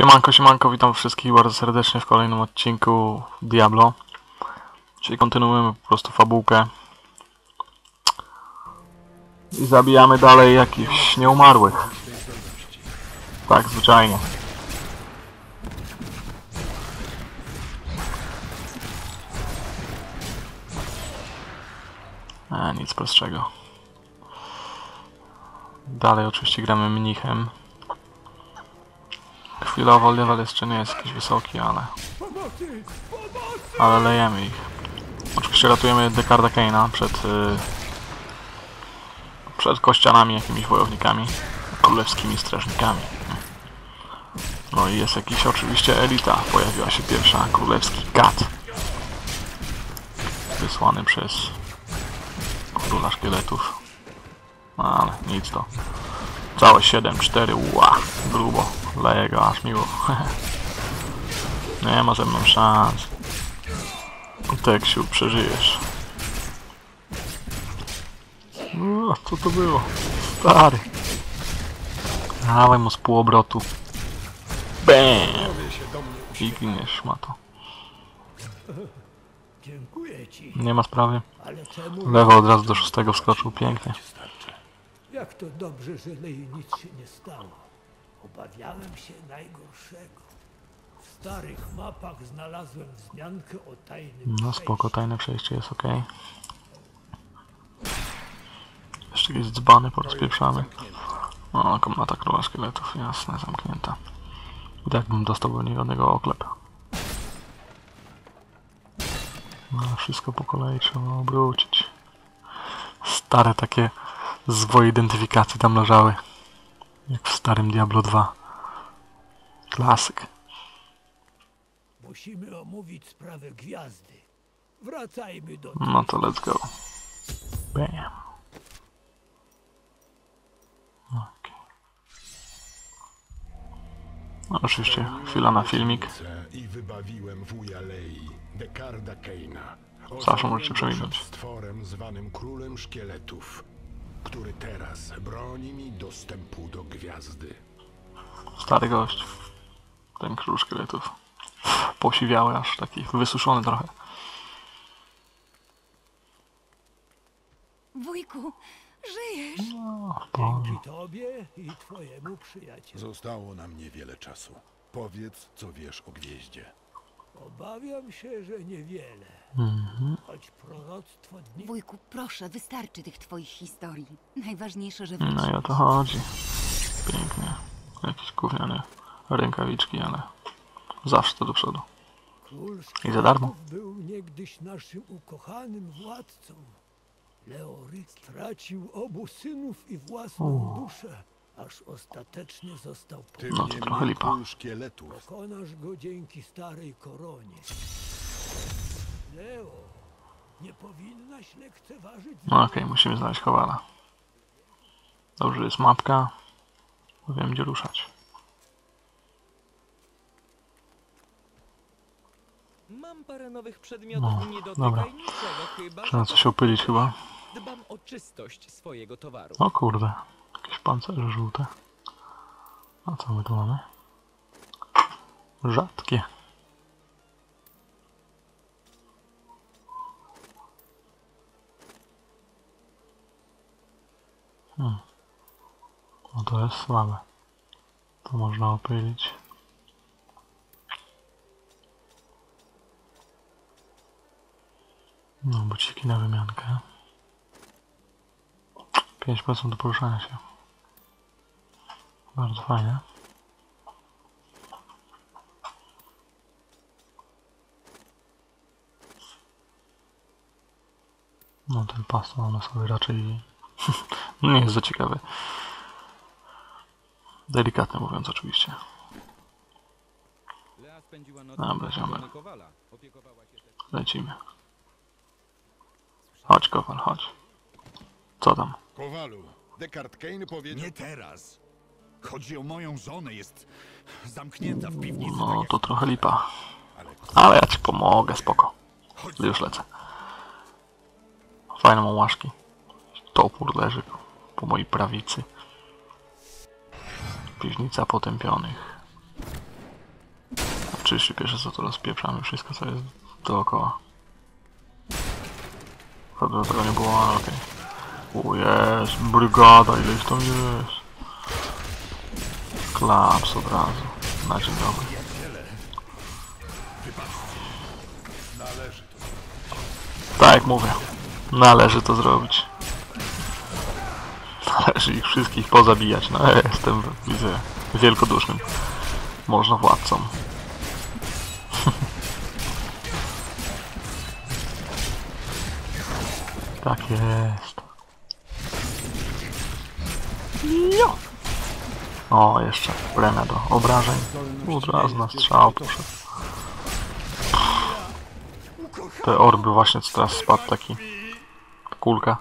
Siemanko, siemanko, witam wszystkich bardzo serdecznie w kolejnym odcinku Diablo. Czyli kontynuujemy po prostu fabułkę. I zabijamy dalej jakichś nieumarłych. Tak, zwyczajnie. A, nic prostszego. Dalej oczywiście gramy mnichem. Chwilowo level jeszcze nie jest jakiś wysoki, ale... Ale lejemy ich. Oczywiście ratujemy Dekarda Kane'a przed... y, przed kościanami, jakimiś wojownikami. Królewskimi strażnikami. No i jest jakiś oczywiście elita. Pojawiła się pierwsza królewski kat. Wysłany przez króla szkieletów. No ale nic to. Całe 7, 4, ła, grubo. Leję go aż miło. Nie ma ze mną szans. Teksiu, przeżyjesz. O, co to było? Stary. Dawaj mu z półobrotu. Bam! I giniesz, ma to. Dziękuję ci, Nie ma sprawy. Lewo od razu do szóstego wskoczył, pięknie. Jak to dobrze, że Lei nic się nie stało. Obawiałem się najgorszego. W starych mapach znalazłem wzmiankę o tajnym No spoko, tajne przejście jest ok. Jeszcze jakieś dzbany porozpieprzamy. O, komnata króla szkieletów, jasne, zamknięta. I tak bym dostał do niegodnego oklep. No, wszystko po kolei trzeba obrócić. Stare takie zwoje identyfikacji tam leżały. Jak w starym Diablo 2. Klasyk. Musimy omówić sprawę gwiazdy. Wracajmy do No to let's go. Bam. Okay. No oczywiście chwila na filmik. I wybawiłem wuja Lei, Dekarda Keina. Zawsze możecie przeminąć. stworem zwanym Królem Szkieletów, który teraz broni mi dostępu do gwiazdy. Stary gość. Ten król szkieletów. Posiwiały aż taki wysuszony trochę. Wujku, żyjesz? O, Boże. dzięki tobie i twojemu przyjacielowi. Zostało nam niewiele czasu. Powiedz, co wiesz o gwieździe. Obawiam się, że niewiele. Mhm. Choć proroctwo dni Wujku, proszę, wystarczy tych twoich historii. Najważniejsze, że No i o to chodzi. Pięknie. Jakieś gówniane rękawiczki, ale zawsze to do przodu. Król I za darmo. Był niegdyś naszym ukochanym władcą. Leoryt stracił obu synów i własną duszę, aż ostatecznie został po... Tym No to trochę lipa. szkieletów Pokonasz go dzięki starej koronie. Leo, nie powinnaś lekceważyć... No okej, musimy znaleźć Kowala. Dobrze, jest mapka. Wiem gdzie ruszać. Mam parę nowych przedmiotów, No, nie dobra. dotykaj niczego chyba. Trzeba coś opylić chyba. Dbam o czystość swojego towaru. O kurde. Jakieś pancerze żółte. A co my tu mamy? Rzadkie. Hmm. No to jest słabe. To można opylić. No, buciki na wymiankę. 5% do poruszania się. Bardzo fajnie. No ten pas to ona sobie raczej nie jest za ciekawy. Delikatnie mówiąc oczywiście. Lea spędziła noc Dobra, ziomek. Lecimy. Chodź Kowal, chodź. Co tam? Kowalu, Descartes Kane powiedział... Nie teraz. Chodzi o moją żonę, jest zamknięta w piwnicy. tak No jak to trochę lipa. Ale ja ci pomogę, spoko. Już lecę. Fajne mam łaszki. Topór leży po mojej prawicy. Piwnica potępionych. Oczywiście pierwsze co to rozpieprzamy wszystko co jest dookoła. Dobrze, tego nie było, ale okej. O jest, brygada, ile ich tam jest. Klaps od razu. Na dzień dobry. Tak jak mówię, należy to zrobić. Należy ich wszystkich pozabijać. No ja jestem, widzę, wielkodusznym. Można władcą. tak jest. Jo. O, jeszcze premia do obrażeń. Od razu na strzał poszedł. Te orby właśnie co teraz spadł taki kulka.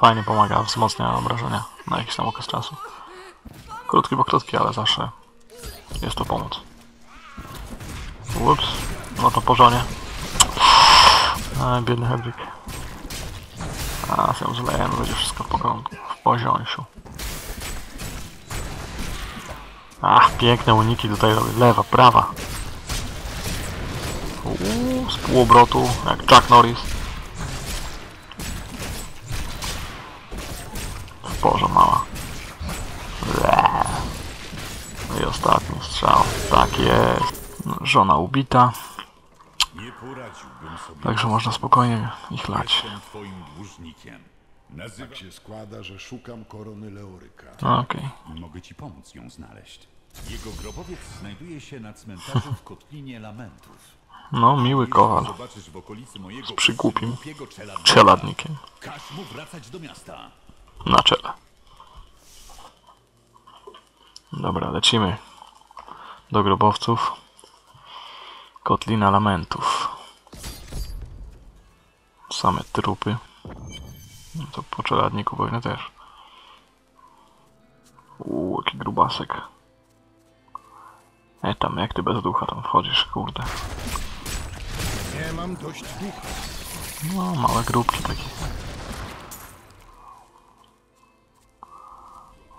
Fajnie pomaga, wzmacnia obrażenia na jakiś tam okres czasu. Krótki, bo krótki, ale zawsze jest to pomoc. Ups, no to porządnie. A, biedny Hebryk. A, się zlejemy, będzie wszystko w w poziomsiu. Ach, piękne uniki tutaj robię. Lewa, prawa. Uuu, z półobrotu, jak Chuck Norris. W porze mała. Eee. No i ostatni strzał. Tak jest. Żona ubita, także można spokojnie ich lać. Nazywam Tak się składa, że szukam korony Leoryka. Okej. i mogę ci pomóc ją znaleźć. Jego grobowiec znajduje się na cmentarzu w Kotlinie Lamentów. No, miły kowal. zobaczysz w okolicy mojego przygłupim głupiego czeladnika, Czeladnikiem. Każ mu wracać do miasta. Na czele. Dobra, lecimy. Do grobowców. Kotlina lamentów. Same trupy. No to po czeladniku pewnie też. Uuu, jaki grubasek. E tam, jak ty bez ducha tam wchodzisz, kurde. Nie mam dość ducha. No, małe grupki takie.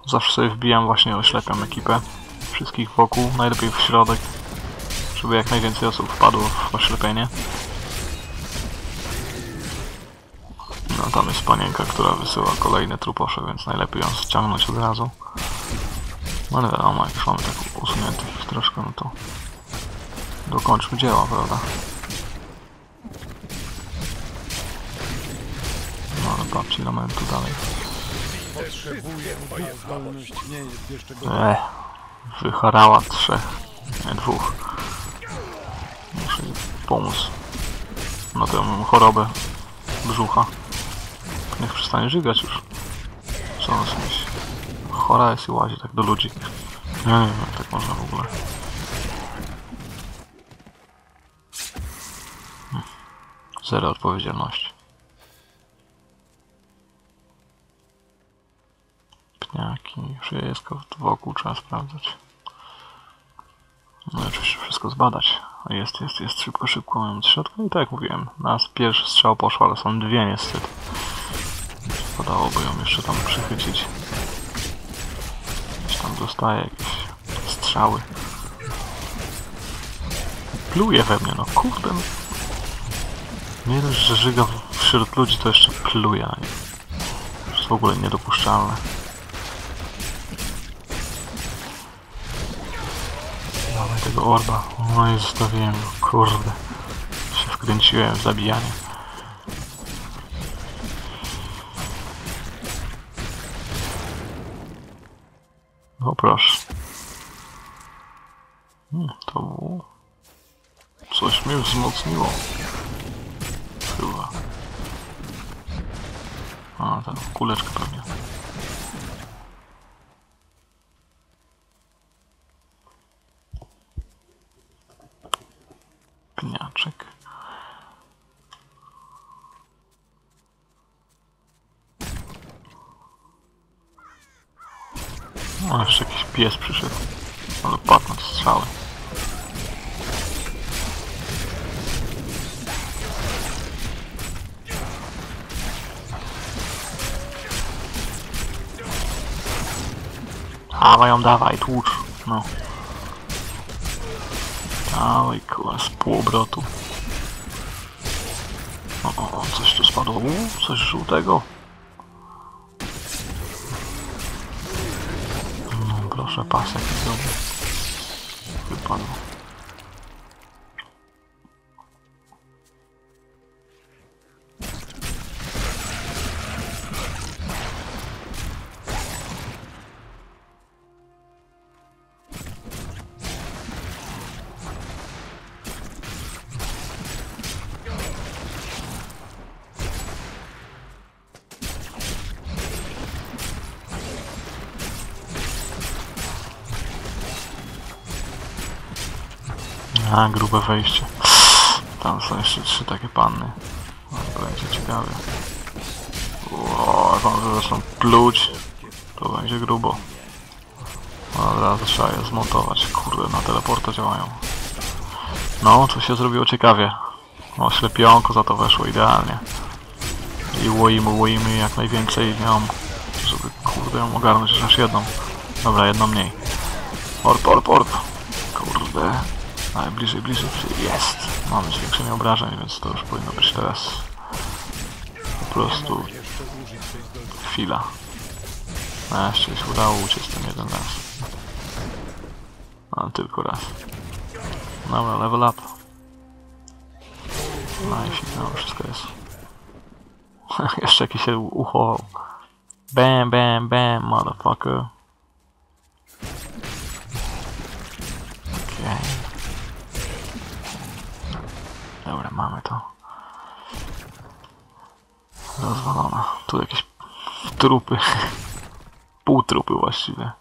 Zawsze sobie wbijam właśnie, oślepiam ekipę. Wszystkich wokół, najlepiej w środek. Żeby jak najwięcej osób wpadło w oślepienie. No tam jest panienka, która wysyła kolejne truposze, więc najlepiej ją ściągnąć od razu. No ale wiadomo, jak już mamy tak usuniętych troszkę, no to dokończmy dzieło, prawda? No ale dalej. Zdolność nie jest jeszcze Ech, wycharała trzech, nie dwóch. Muszę pomóc. No to ja mam chorobę brzucha. Niech przestanie żygać już. Co ona myśli? Chora jest i łazi tak do ludzi. Nie wiem, jak tak można w ogóle. Hm. Zero odpowiedzialności. Pniaki, wszystko wokół trzeba sprawdzać. No i oczywiście wszystko zbadać. Jest, jest, jest, szybko, szybko mamy w środku. I tak jak mówiłem, nas pierwszy strzał poszło, ale są dwie niestety. Podałoby ją jeszcze tam przychycić. Gdzieś tam dostaje jakieś strzały. Pluje we mnie, no kurde. Nie dość, że żyga wśród ludzi, to jeszcze pluje na. To jest w ogóle niedopuszczalne. Dawaj tego orba. No i zostawiłem go. Kurde. Się wkręciłem w zabijanie. Proszę. Hmm, to było... Coś mnie wzmocniło. Chyba. A, ta kuleczka pewnie. Pniaczek. O, jeszcze jakiś pies przyszedł. Ale te strzały. Dawaj ją, dawaj, tłucz. No. Dawaj, kurwa, z półobrotu. O, o, o, coś tu spadło. Uuu, coś żółtego. No, proszę, pasek jest dobry. A, grube wejście. Tam są jeszcze trzy takie panny. To będzie ciekawe. O, jak one zaczną pluć, to będzie grubo. Razu trzeba je zmontować. Kurde, na teleporta działają. No, tu się zrobiło ciekawie. O, ślepionko za to weszło idealnie. I łoimy, łoimy jak najwięcej nią, żeby kurde ją ogarnąć chociaż jedną. Dobra, jedną mniej. Orp, orp, orp. Kurde. Ale bliżej, bliżej. Jest! Mamy zwiększenie obrażeń, więc to już powinno być teraz po prostu chwila. A jeszcze się udało uciec ten jeden raz. Ale tylko raz. Dobra, level up. No i no, wszystko jest. jeszcze jakiś się uchował. Bam, bam, bam, motherfucker. Okej. Dobra, mamy to. Rozwalona. Tu jakieś trupy. Półtrupy właściwie.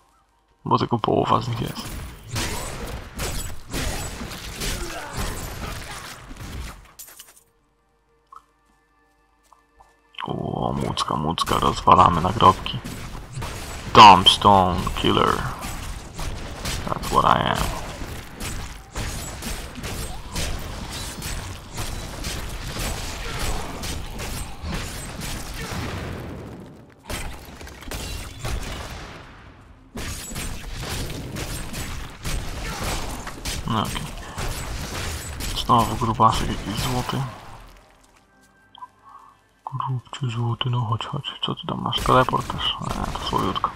Bo tylko połowa z nich jest. O, mucka, mucka, rozwalamy nagrobki. Dumpstone Killer. That's what I am. No okej. Znowu grubasek jakiś złoty. Grubczy złoty, no chodź, chodź. Co ty tam masz? Teleport też? Nie, to słowiutko.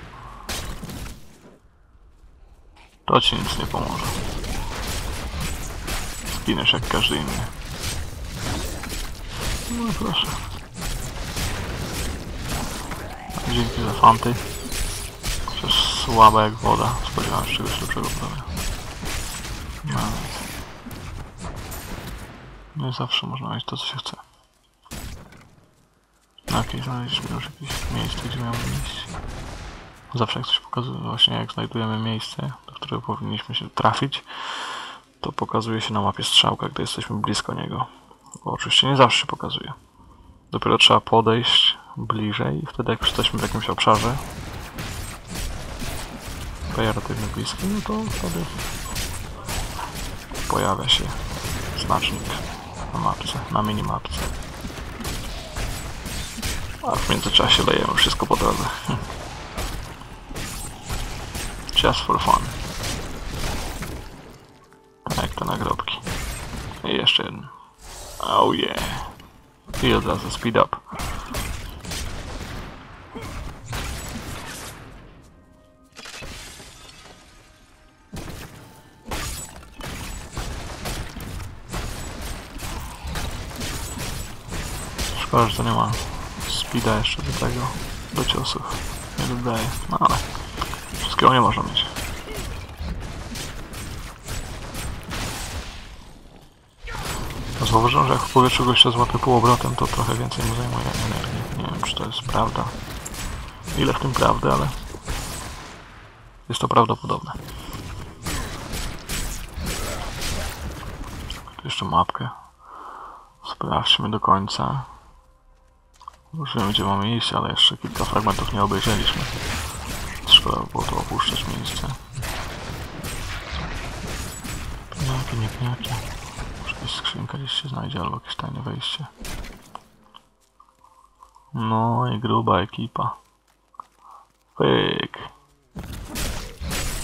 To ci nic nie pomoże. Zginiesz jak każdy inny. No proszę. Dzięki za fanty. Chociaż słabe jak woda. Spodziewałem się czegoś lepszego prawie. Nie zawsze można mieć to, co się chce. No Okej, znaleźliśmy już jakieś miejsce, gdzie miałem iść. Zawsze jak coś pokazuje, właśnie jak znajdujemy miejsce, do którego powinniśmy się trafić, to pokazuje się na mapie strzałka, gdy jesteśmy blisko niego. Bo oczywiście nie zawsze się pokazuje. Dopiero trzeba podejść bliżej i wtedy jak jesteśmy w jakimś obszarze relatywnie blisko, no to wtedy pojawia się znacznik na mapce, na minimapce. A w międzyczasie lejemy wszystko po drodze. Just for fun. Jak te nagrobki. I jeszcze jeden. Oh yeah. I od razu speed up. Szkoda, że to nie ma speeda jeszcze do tego, do ciosów. Nie dodaje, no ale wszystkiego nie można mieć. Zauważyłem, że jak w powietrzu gościa złapie półobrotem, to trochę więcej mu zajmuje energii. Nie wiem, czy to jest prawda. Ile w tym prawdy, ale jest to prawdopodobne. Tu jeszcze mapkę. Sprawdźmy do końca. Już wiem gdzie mamy iść, ale jeszcze kilka fragmentów nie obejrzeliśmy. Szkoda by było to opuszczać miejsce. Pniaki, nie pniaki. Może jakaś skrzynka gdzieś się znajdzie, albo jakieś tajne wejście. No i gruba ekipa. Pyk.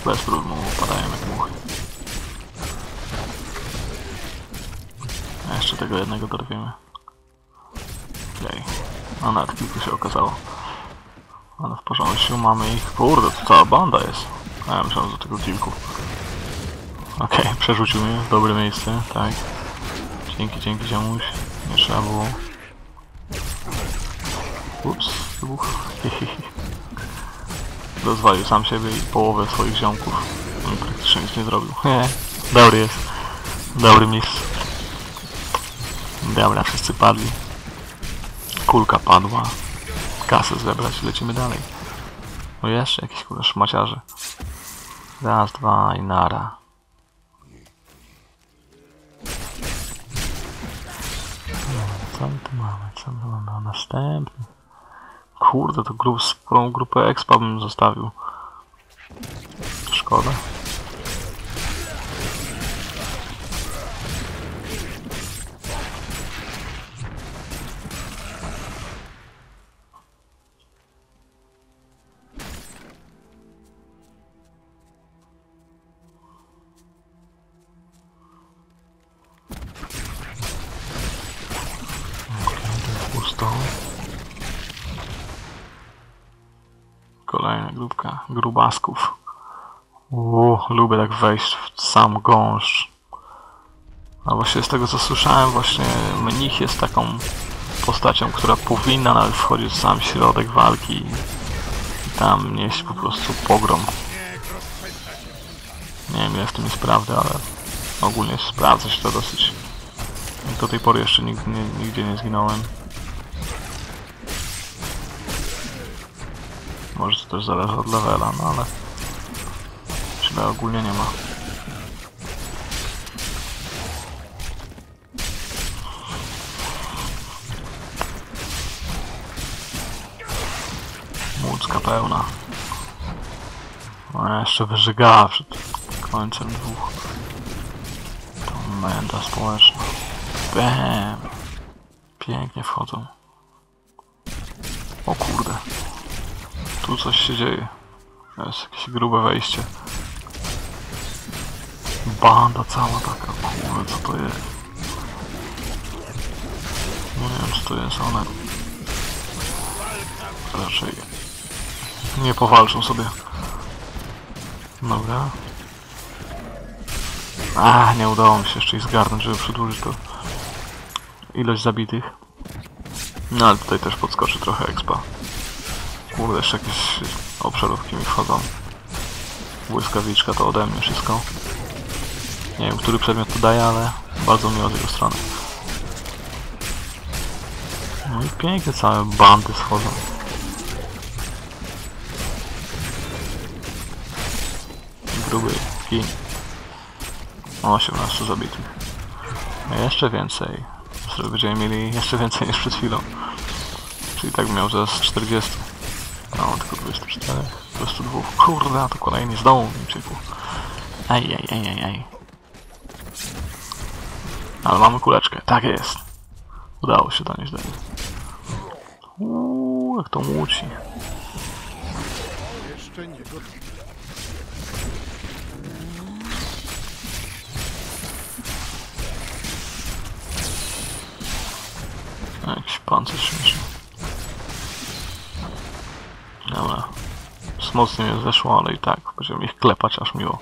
Bez problemu upadają jak muchy. jeszcze tego jednego dorwiemy. Okej. A nawet kilku się okazało. Ale w porządku, mamy ich. Kurde, to cała banda jest. A ja myślałem, że tylko kilku. Okej, przerzucił mnie w dobre miejsce, tak. Dzięki, dzięki ziomuś. Nie trzeba było. Ups, wybuch. Rozwalił sam siebie i połowę swoich ziomków. On praktycznie nic nie zrobił. Nie, dobry jest. Dobry mistrz. Dobra, wszyscy padli. Kulka padła. Kasę zebrać lecimy dalej. No jeszcze jakiś kurwa szmaciarze. Raz, dwa i nara. Co my tu mamy? Co my mamy? A Następny. Kurde, to grup, sporą grupę expa bym zostawił. Szkoda. Grupka grubasków. Uuu, lubię tak wejść w sam gąszcz. A właśnie z tego co słyszałem, właśnie mnich jest taką postacią, która powinna nawet wchodzić w sam środek walki i tam nieść po prostu pogrom. Nie wiem ile w tym jest prawdy, ale ogólnie sprawdza się to dosyć. Do tej pory jeszcze nigdy, nie, nigdzie nie zginąłem. Może to też zależy od levela, no ale źle ogólnie nie ma. Łódzka pełna. No jeszcze wyżygała przed końcem dwóch. To menda społeczna. Bam! Pięknie wchodzą. O kurde. Tu coś się dzieje. Jest jakieś grube wejście. Banda cała taka, kurde, co to jest? No nie wiem, czy to jest one. Raczej nie powalczą sobie. Dobra. A, nie udało mi się jeszcze ich zgarnąć, żeby przedłużyć to ilość zabitych. No ale tutaj też podskoczy trochę expa. Kurde, jeszcze jakieś obszarówki mi wchodzą. Błyskawiczka to ode mnie wszystko. Nie wiem, który przedmiot to daje, ale bardzo miło z jego strony. No i pięknie całe bandy schodzą. Gruby gin. 18 zabitych. A jeszcze więcej. Będziemy mieli jeszcze więcej niż przed chwilą. Czyli tak miał zaraz 40. No, tylko 24, 22. Kurde, a to kolejny z dołu mi uciekł. Ej, ej, ej, ej, ej. Ale mamy kuleczkę, tak jest. Udało się donieść do niej. Uuu, jak to muci. Jeszcze nie gotowy. Jakiś pancerz śmieszny. Dobra. Nie zeszło, ale i tak będziemy ich klepać aż miło.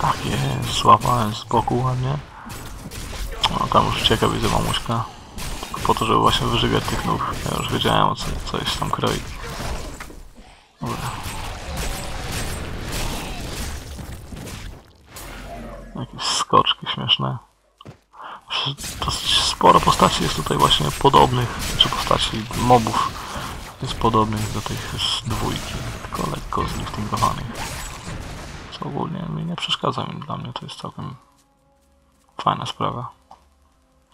Tak jest, złapałem z boku ładnie. No tam już ucieka widzę mamuśka. Tylko po to, żeby właśnie wyżygać tych nóg. Ja już wiedziałem o co, co jest tam kroi. Dobra. Jakieś skoczki śmieszne. Dosyć sporo postaci jest tutaj właśnie podobnych, czy postaci mobów jest podobnych do tych z dwójki, tylko lekko zliftingowanych. Co ogólnie mi nie przeszkadza dla mnie to jest całkiem fajna sprawa.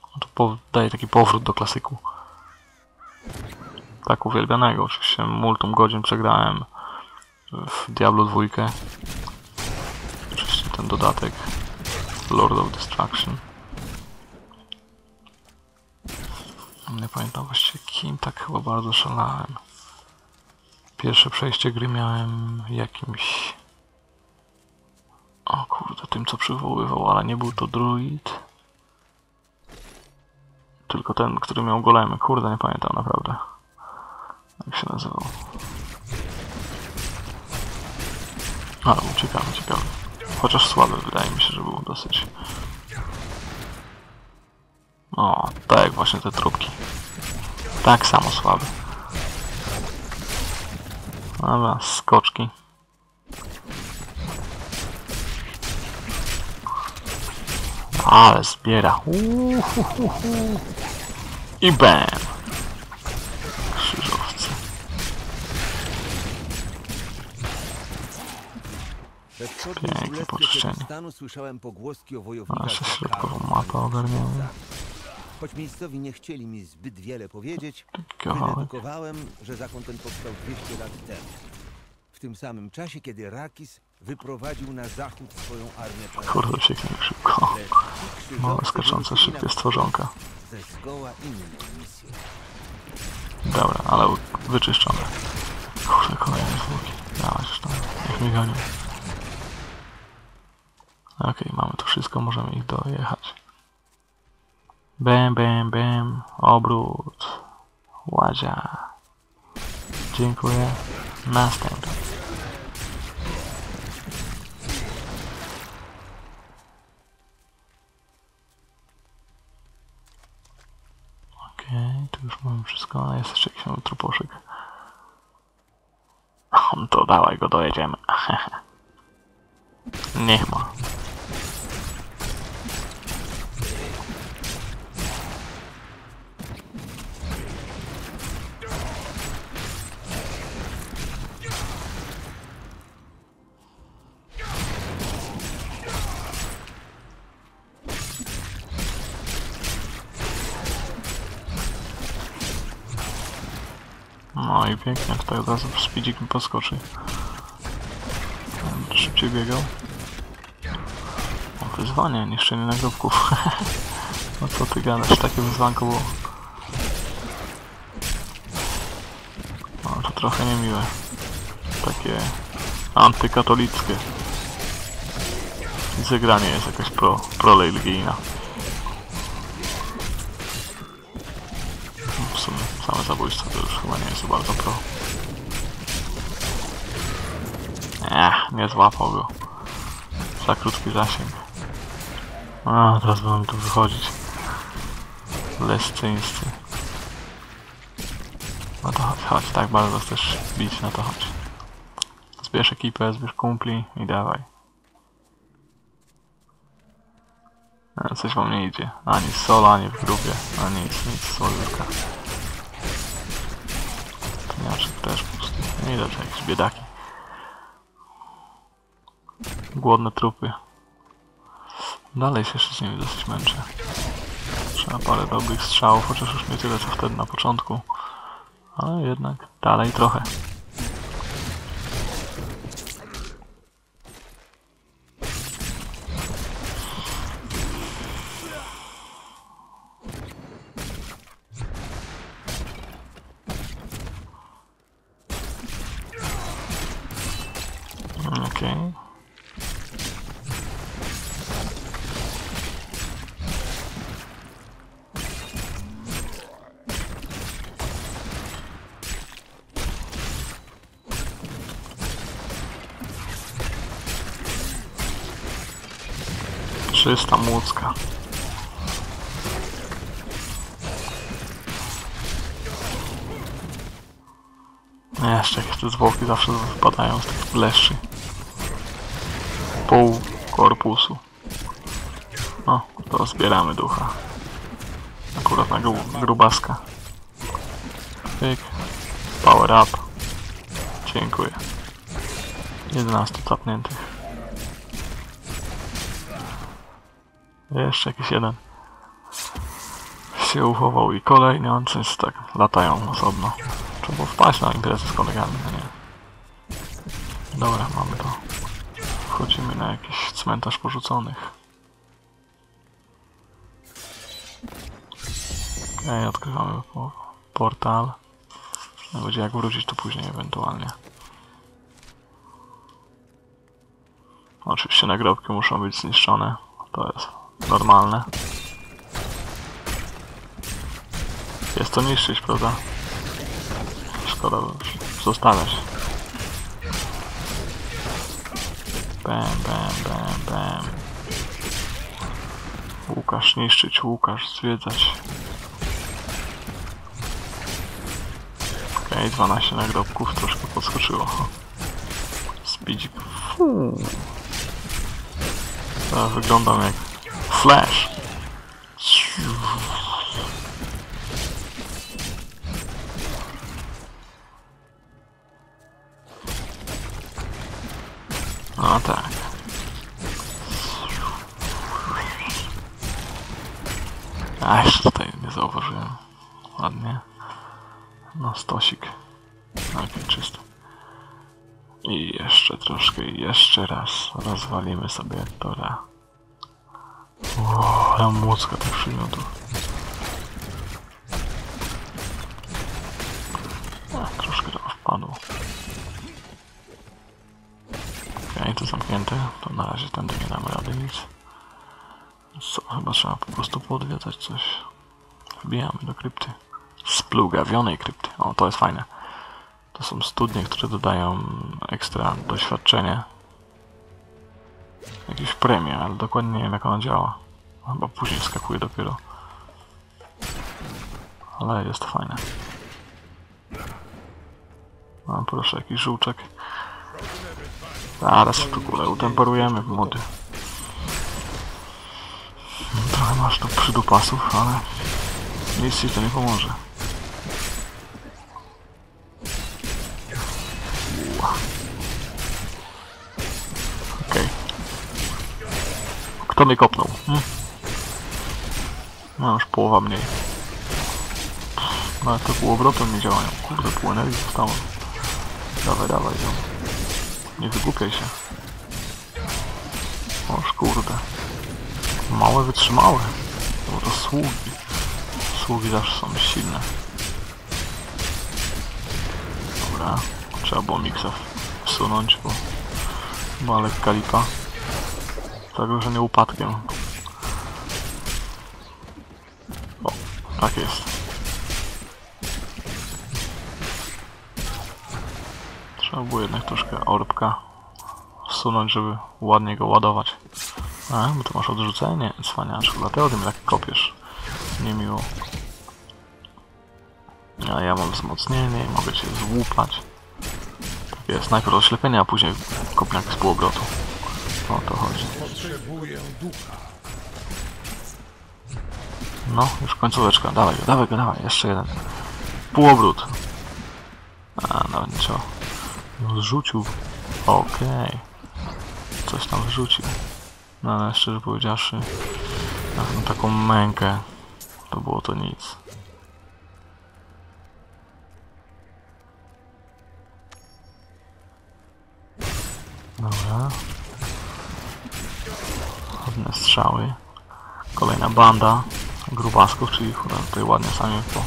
No to daje taki powrót do klasyku. Tak uwielbianego, oczywiście multum godzin przegrałem w Diablo 2. Oczywiście ten dodatek Lord of Destruction. Nie pamiętam właściwie kim tak chyba bardzo szalałem. Pierwsze przejście gry miałem jakimś O kurde, tym co przywoływał, ale nie był to druid. Tylko ten, który miał golemy. Kurde, nie pamiętam naprawdę. Jak się nazywał. Ale był ciekawy, ciekawy. Chociaż słaby, wydaje mi się, że był dosyć. O, tak właśnie te trupki. Tak samo słaby. Dobra, skoczki. Ale zbiera. Uhuhuhu. I bam. Krzyżowcy. O wojownikach Nasze środkową mapę ogarniamy. Choć miejscowi nie chcieli mi zbyt wiele powiedzieć, wydedukowałem, że zakon ten powstał 200 lat temu. W tym samym czasie, kiedy Rakis wyprowadził na zachód swoją armię paladynów. Kurde, ucieknie mi szybko. Małe skaczące wyruszyli szybkie stworzonka. Ze zgoła inną misję. Dobra, ale wyczyszczone. Kurde, kolejne zwłoki. Dawać tam. Niech mi gonią. Okej, mamy to wszystko, możemy ich dojechać. Bam, bam, bam. Obrót. Ładzia. Dziękuję. Następny. Okej, tu już mamy wszystko, ale jest jeszcze jakiś mały truposzek. On to dawaj go dojedziemy. Niech ma. Pięknie, tutaj od razu speedzik mi poskoczy. Szybciej biegał. O, wyzwanie, niszczenie nagrobków. no co ty gadasz, takie wyzwanko było. No to trochę niemiłe. Takie antykatolickie. Zagranie jest jakaś pro, proreligijna. W sumie same zabójstwo to już chyba nie jest bardzo pro. Ech, nie złapał go. Za krótki zasięg. A, teraz będą tu wychodzić. Lescyńscy. No to chodź, chodź, tak bardzo chcesz bić, no to chodź. Zbierz ekipę, zbierz kumpli i dawaj. E, Coś wam nie idzie. Ani solo, ani w grupie. Ani nic, nic, słodówka. Nie widać jakieś biedaki. Głodne trupy. Dalej się jeszcze z nimi dosyć męczę. Trzeba parę dobrych strzałów, chociaż już nie tyle co wtedy na początku. Ale jednak dalej trochę. Okej. Czysta młocka. Jeszcze jakieś te zwłoki zawsze wypadają z tych bleszczy. Pół korpusu. No, to zbieramy ducha. Akurat na gru grubaska. Pyk. Power up. Dziękuję. 11 tapniętych. Jeszcze jakiś jeden. Się uchował i kolejny, on coś tak latają osobno. Trzeba wpaść na imprezę z kolegami, no nie. Dobra, mamy to. Wchodzimy na jakiś cmentarz porzuconych. Okej, odkrywamy po portal. Będzie jak wrócić to później ewentualnie. Oczywiście nagrobki muszą być zniszczone. To jest normalne. Jest to niszczyć, prawda? Szkoda zostawiać. Bam, bam, bam, bam. Łukasz niszczyć, Łukasz zwiedzać. Okej, 12 nagrobków, troszkę podskoczyło. Speedzik. Fuu. Wyglądam jak Flash. Rozwalimy sobie Tora. O, ale młocka tych przedmiotów. A, troszkę to wpadło. Okej, to zamknięte. To na razie tędy nie damy rady nic. Co, chyba trzeba po prostu podwiedzać coś. Wbijamy do krypty. Splugawionej krypty. O, to jest fajne. To są studnie, które dodają ekstra doświadczenie. Jakieś premie, ale dokładnie nie wiem jak ona działa. Chyba później skakuje dopiero. Ale jest fajne. A proszę, jakiś żółczek. Zaraz w ogóle utemperujemy mody. Trochę masz tu przydupasów, ale nic ci to nie pomoże. Kto mnie kopnął? Hm? No już połowa mniej. No ale to pół obrotem nie działają. Kurde, pół energii zostało. Dawaj, dawaj, ją. Nie wygłupiaj się. Oż kurde. Małe wytrzymałe. Bo to sługi. Sługi zawsze są silne. Dobra. Trzeba było miksa wsunąć, bo była lekka lipa. Zagrożenie upadkiem. O, tak jest. Trzeba było jednak troszkę orbka wsunąć, żeby ładnie go ładować. A, bo tu masz odrzucenie, cwaniaczku, dlatego ty mnie tak kopiesz. Niemiło. A ja mam wzmocnienie i mogę cię złupać. Tak jest, najpierw oślepienie, a później kopniak z półobrotu. O to chodzi. No, już końcóweczka, dawaj go, dawaj go, dawaj, jeszcze jeden. Półobrót. A, nawet nie trzeba. No, zrzucił. Okej. Coś tam wrzucił. No ale szczerze powiedziawszy, na taką mękę to było to nic. Dobra. Ładne strzały. Kolejna banda grubasków, czyli tutaj ładnie sami po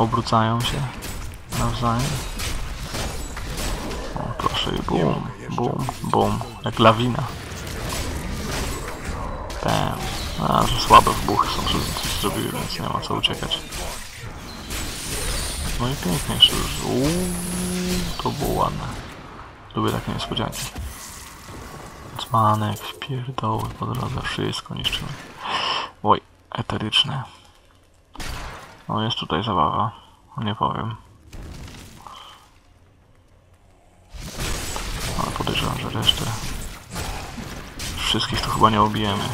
obrócają się nawzajem. O, proszę i bum, bum, bum, jak lawina. Damn. A, że słabe wybuchy są, że coś zrobiły, więc nie ma co uciekać. No i pięknie jeszcze już. Uuu, to było ładne. Lubię takie niespodzianki. Dzbanek, pierdoły po drodze, wszystko niszczymy. Oj, eteryczne. No jest tutaj zabawa, nie powiem. Ale podejrzewam, że resztę wszystkich to chyba nie obijemy.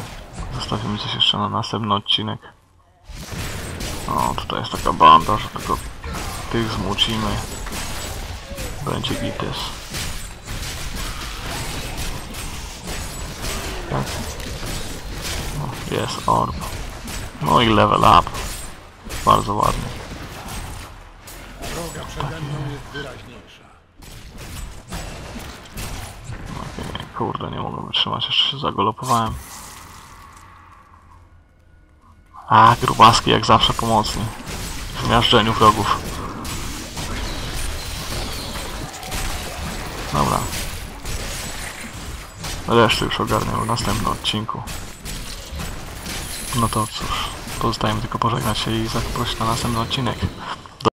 Zostawimy coś jeszcze na następny odcinek. O, tutaj jest taka banda, że tylko tych zmucimy. Będzie gites. Tak. No, jest orb. No i level up. Bardzo ładnie. Droga przede mną jest wyraźniejsza. Okej, kurde, nie mogę wytrzymać, jeszcze się zagolopowałem. A, grubaski jak zawsze pomocni. W miażdżeniu wrogów. Resztę już ogarnę w następnym odcinku. No to cóż, pozostaje mi tylko pożegnać się i zaprosić na następny odcinek.